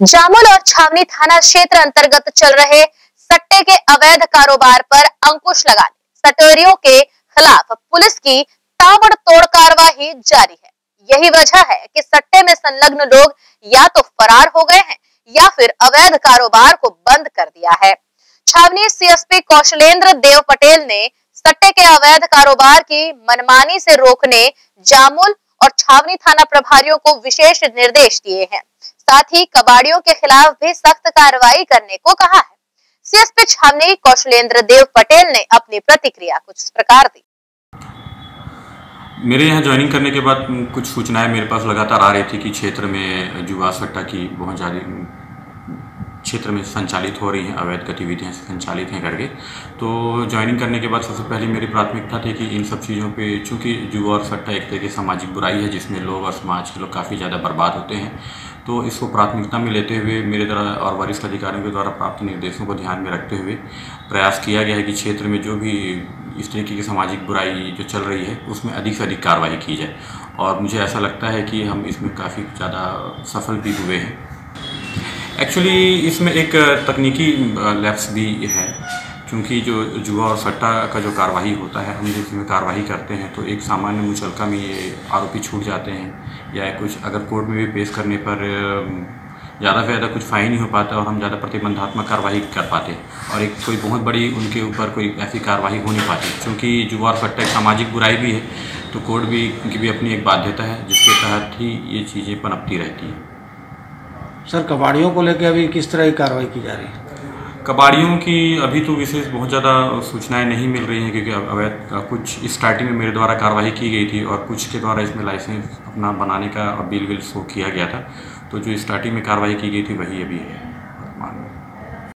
जामुल और छावनी थाना क्षेत्र अंतर्गत चल रहे सट्टे के अवैध कारोबार पर अंकुश लगाने सटोरियों के खिलाफ पुलिस की ताबड़तोड़ कार्रवाई जारी है। यही वजह है कि सट्टे में संलग्न लोग या तो फरार हो गए हैं या फिर अवैध कारोबार को बंद कर दिया है। छावनी सीएसपी कौशलेंद्र देव पटेल ने सट्टे के अवैध कारोबार की मनमानी से रोकने जामुल और छावनी थाना प्रभारियों को विशेष निर्देश दिए हैं। साथ ही कबाड़ियों के खिलाफ भी सख्त कार्रवाई करने को कहा है। सीएसपी छावनी कौशलेंद्र देव पटेल ने अपनी प्रतिक्रिया कुछ इस प्रकार दी। मेरे यहाँ ज्वाइनिंग करने के बाद कुछ सूचनाएँ मेरे पास लगातार आ रही थी कि क्षेत्र में जुआ सट्टा की बहुत ज़्यादा क्षेत्र में संचालित हो रही हैं, अवैध गतिविधियाँ संचालित हैं करके। तो ज्वाइनिंग करने के बाद सबसे पहले मेरी प्राथमिकता थी कि इन सब चीज़ों पे, चूँकि जुआ और सट्टा एक तरह की सामाजिक बुराई है, जिसमें लोग और समाज के लोग काफ़ी ज़्यादा बर्बाद होते हैं तो इसको प्राथमिकता में लेते हुए मेरे द्वारा और वरिष्ठ अधिकारियों के द्वारा प्राप्त निर्देशों को ध्यान में रखते हुए प्रयास किया गया है कि क्षेत्र में जो भी इस तरीके की सामाजिक बुराई जो चल रही है, उसमें अधिक से अधिक कार्रवाई की जाए। और मुझे ऐसा लगता है कि हम इसमें काफ़ी ज़्यादा सफल भी हुए हैं। एक्चुअली इसमें एक तकनीकी लैप्स भी है। क्योंकि जो जुआ और सट्टा का जो कार्रवाई होता है, हम इसमें कार्रवाई करते हैं तो एक सामान्य मुचलका में ये आरोपी छूट जाते हैं। या कुछ, अगर कोर्ट में भी पेश करने पर ज़्यादा से ज़्यादा कुछ फाइन नहीं हो पाता और हम ज़्यादा प्रतिबंधात्मक कार्रवाई कर पाते और एक कोई बहुत बड़ी, उनके ऊपर कोई ऐसी कार्रवाई हो नहीं पाती। क्योंकि जुआ और सट्टा एक सामाजिक बुराई भी है तो कोर्ट भी की भी अपनी एक बाध्यता है, जिसके तहत ही ये चीज़ें पनपती रहती हैं। सर, कबाड़ियों को लेकर अभी किस तरह की कार्रवाई की जा रही है? कबाड़ियों की अभी तो विशेष बहुत ज़्यादा सूचनाएँ नहीं मिल रही हैं क्योंकि अवैध कुछ स्टार्टिंग में मेरे द्वारा कार्रवाई की गई थी और कुछ के द्वारा इसमें लाइसेंस अपना बनाने का बिल विल शो किया गया था। तो जो स्टार्टिंग में कार्रवाई की गई थी, वही अभी है